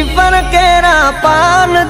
જીવન કેરા પાન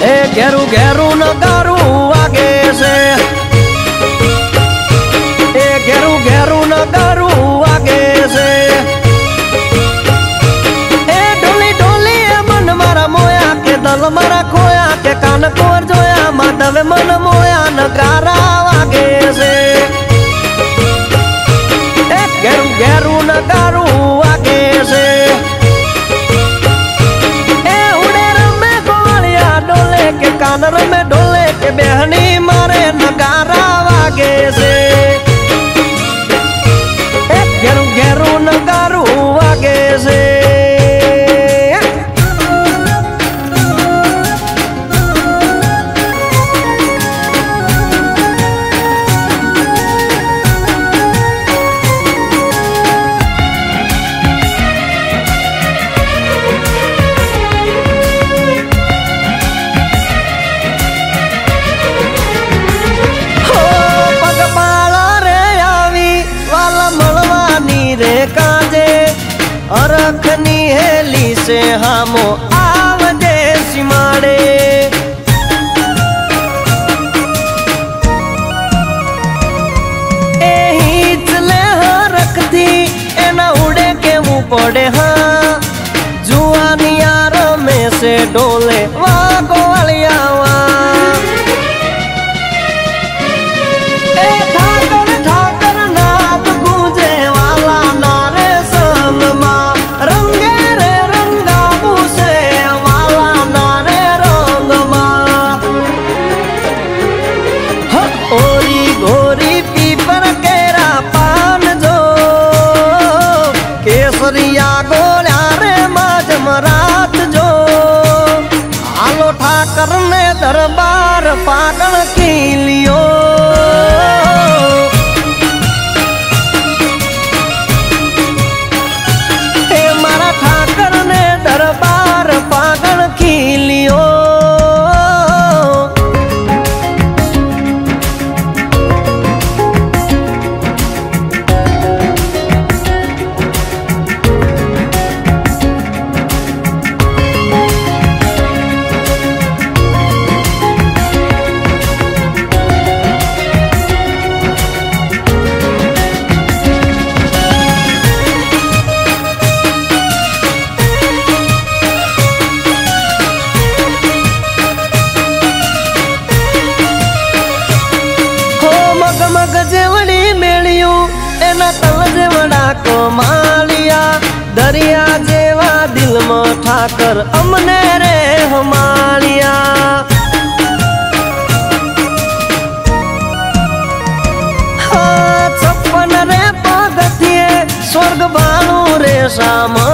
એ ઘેરું ઘેરું નગારું વાગે છે. એ ઘેરું ઘેરું નગારું વાગે છે. એ ઢોલી ઢોલી એ મન મારા મોયા, કે દલ મારા ખોયા, કે કાન કોર જોયા, માધવે મન મોયા, નગાર ને હામો આવજે સીમાડે. એ હિચલે હરકથી એના ઉડે કેવું પડે, હા? જુવાની આરમે સે ડોલે દરબાર પાગળ કિલ્લો દરિયા જેવા દિલમાં ઠાકર અમને રે હમાણિયા છપ્પન રે પગથિયે સ્વર્ગ બાણું રે સામા.